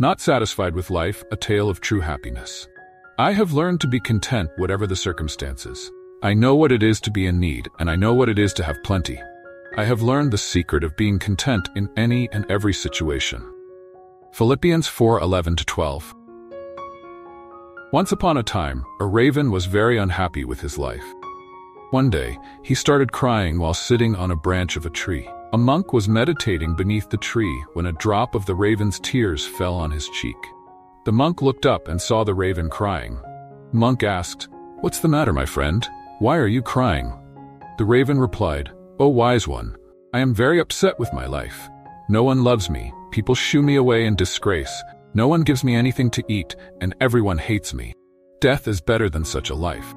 Not satisfied with life, a tale of true happiness. I have learned to be content whatever the circumstances. I know what it is to be in need, and I know what it is to have plenty. I have learned the secret of being content in any and every situation. Philippians 4:11-12 Once upon a time, a raven was very unhappy with his life. One day, he started crying while sitting on a branch of a tree. A monk was meditating beneath the tree when a drop of the raven's tears fell on his cheek. The monk looked up and saw the raven crying. Monk asked, What's the matter, my friend? Why are you crying? The raven replied, O wise one, I am very upset with my life. No one loves me, people shoo me away in disgrace, no one gives me anything to eat, and everyone hates me. Death is better than such a life.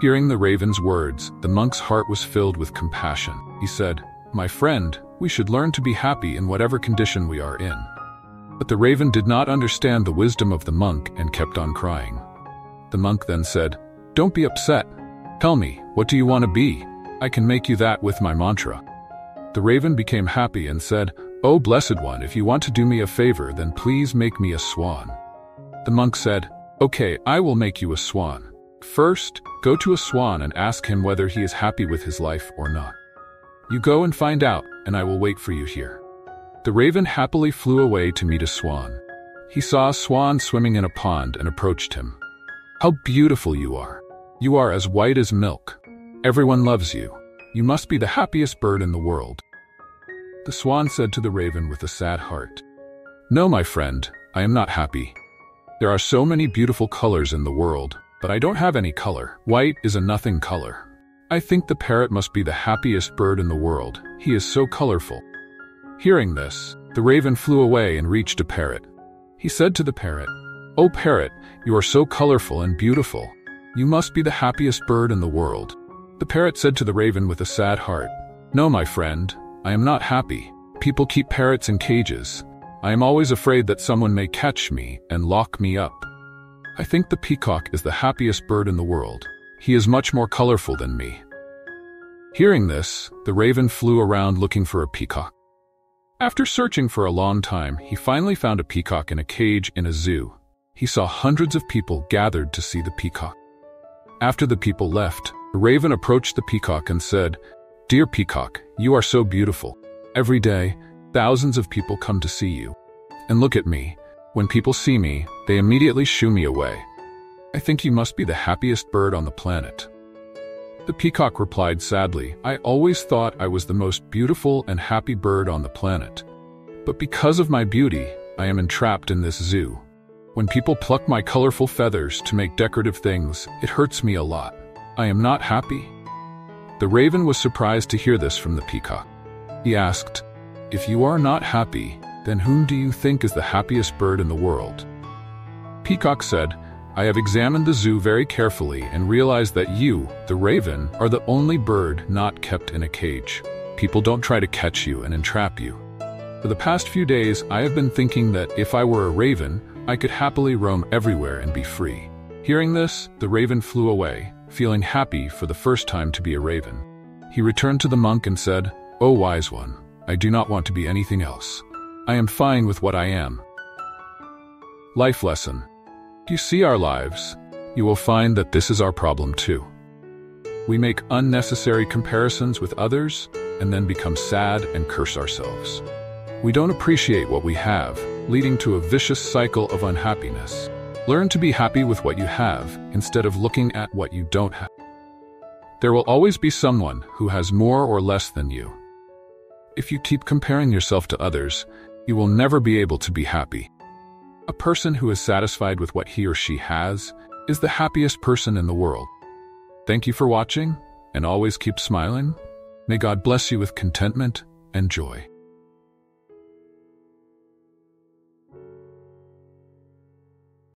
Hearing the raven's words, the monk's heart was filled with compassion. He said, My friend, we should learn to be happy in whatever condition we are in. But the raven did not understand the wisdom of the monk and kept on crying. The monk then said, Don't be upset. Tell me, what do you want to be? I can make you that with my mantra. The raven became happy and said, Oh, blessed one, if you want to do me a favor, then please make me a swan. The monk said, Okay, I will make you a swan. First, go to a swan and ask him whether he is happy with his life or not. You go and find out, and I will wait for you here. The raven happily flew away to meet a swan. He saw a swan swimming in a pond and approached him. How beautiful you are! You are as white as milk. Everyone loves you. You must be the happiest bird in the world. The swan said to the raven with a sad heart, No, my friend, I am not happy. There are so many beautiful colors in the world, but I don't have any color. White is a nothing color. I think the parrot must be the happiest bird in the world. He is so colorful. Hearing this, the raven flew away and reached a parrot. He said to the parrot, Oh parrot, you are so colorful and beautiful. You must be the happiest bird in the world. The parrot said to the raven with a sad heart, No, my friend, I am not happy. People keep parrots in cages. I am always afraid that someone may catch me and lock me up. I think the peacock is the happiest bird in the world. He is much more colorful than me. Hearing this, the raven flew around looking for a peacock. After searching for a long time, he finally found a peacock in a cage in a zoo. He saw hundreds of people gathered to see the peacock. After the people left, the raven approached the peacock and said, Dear peacock, you are so beautiful. Every day, thousands of people come to see you. And look at me, when people see me, they immediately shoo me away. I think you must be the happiest bird on the planet. The peacock replied sadly, I always thought I was the most beautiful and happy bird on the planet. But because of my beauty, I am entrapped in this zoo. When people pluck my colorful feathers to make decorative things, it hurts me a lot. I am not happy. The raven was surprised to hear this from the peacock. He asked, If you are not happy, then whom do you think is the happiest bird in the world? Peacock said, I have examined the zoo very carefully and realized that you, the raven, are the only bird not kept in a cage. People don't try to catch you and entrap you. For the past few days, I have been thinking that if I were a raven, I could happily roam everywhere and be free. Hearing this, the raven flew away, feeling happy for the first time to be a raven. He returned to the monk and said, O wise one, I do not want to be anything else. I am fine with what I am. Life lesson. If you see our lives, you will find that this is our problem too. We make unnecessary comparisons with others and then become sad and curse ourselves. We don't appreciate what we have, leading to a vicious cycle of unhappiness. Learn to be happy with what you have instead of looking at what you don't have. There will always be someone who has more or less than you. If you keep comparing yourself to others, you will never be able to be happy. A person who is satisfied with what he or she has is the happiest person in the world. Thank you for watching, and always keep smiling. May God bless you with contentment and joy.